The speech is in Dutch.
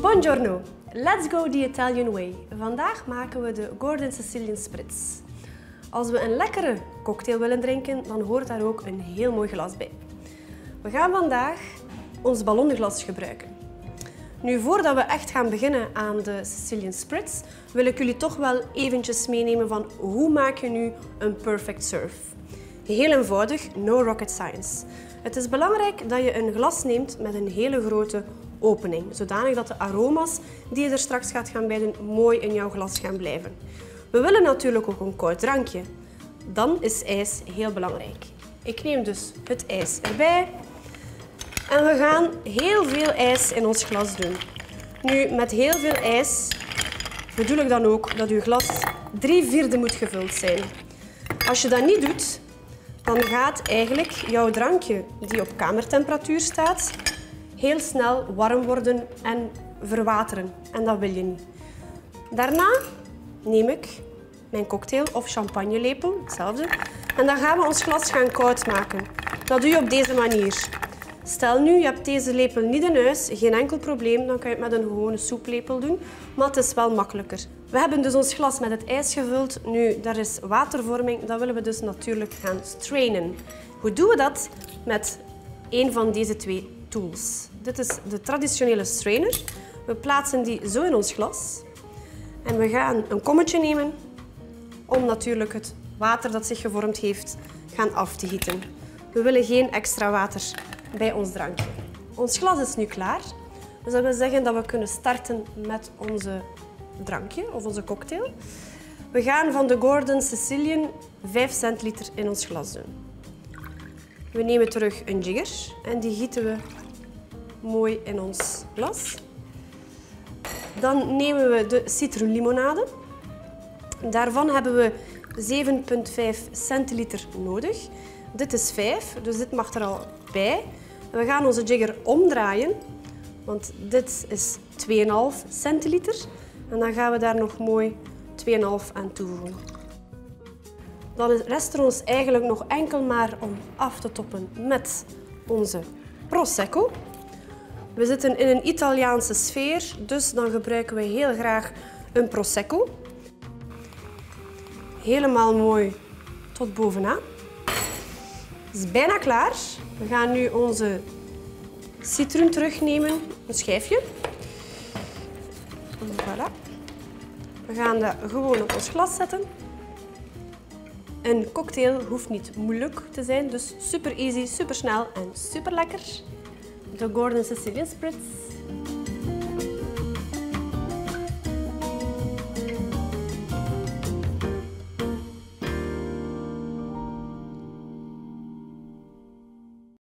Buongiorno, let's go the Italian way. Vandaag maken we de Gordon Sicilian Spritz. Als we een lekkere cocktail willen drinken, dan hoort daar ook een heel mooi glas bij. We gaan vandaag ons ballonglas gebruiken. Nu, voordat we echt gaan beginnen aan de Sicilian Spritz, wil ik jullie toch wel eventjes meenemen van hoe maak je nu een perfect serve. Heel eenvoudig, no rocket science. Het is belangrijk dat je een glas neemt met een hele grote opening, zodanig dat de aroma's die je er straks gaat gaan bijden mooi in jouw glas gaan blijven. We willen natuurlijk ook een koud drankje. Dan is ijs heel belangrijk. Ik neem dus het ijs erbij en we gaan heel veel ijs in ons glas doen. Nu, met heel veel ijs bedoel ik dan ook dat je glas drie vierde moet gevuld zijn. Als je dat niet doet, dan gaat eigenlijk jouw drankje, die op kamertemperatuur staat, heel snel warm worden en verwateren. En dat wil je niet. Daarna neem ik mijn cocktail of champagnelepel, hetzelfde. En dan gaan we ons glas gaan koud maken. Dat doe je op deze manier. Stel nu, je hebt deze lepel niet in huis, geen enkel probleem, dan kan je het met een gewone soeplepel doen, maar het is wel makkelijker. We hebben dus ons glas met het ijs gevuld. Nu, daar is watervorming, dat willen we dus natuurlijk gaan strainen. Hoe doen we dat? Met een van deze twee tools. Dit is de traditionele strainer. We plaatsen die zo in ons glas. En we gaan een kommetje nemen om natuurlijk het water dat zich gevormd heeft gaan af te gieten. We willen geen extra water bij ons drankje. Ons glas is nu klaar. Dus dat wil zeggen dat we kunnen starten met onze drankje of onze cocktail. We gaan van de Gordon Sicilian 5 centiliter in ons glas doen. We nemen terug een jigger en die gieten we mooi in ons glas. Dan nemen we de citroenlimonade. Daarvan hebben we 7,5 centiliter nodig. Dit is 5, dus dit mag er al bij. We gaan onze jigger omdraaien, want dit is 2,5 centiliter. En dan gaan we daar nog mooi 2,5 aan toevoegen. Dan rest er ons eigenlijk nog enkel maar om af te toppen met onze Prosecco. We zitten in een Italiaanse sfeer, dus dan gebruiken we heel graag een Prosecco. Helemaal mooi tot bovenaan. Het is bijna klaar. We gaan nu onze citroen terugnemen, een schijfje. Voilà. We gaan dat gewoon op ons glas zetten. Een cocktail hoeft niet moeilijk te zijn, dus super easy, super snel en super lekker. De Gordon Sicilian Spritz.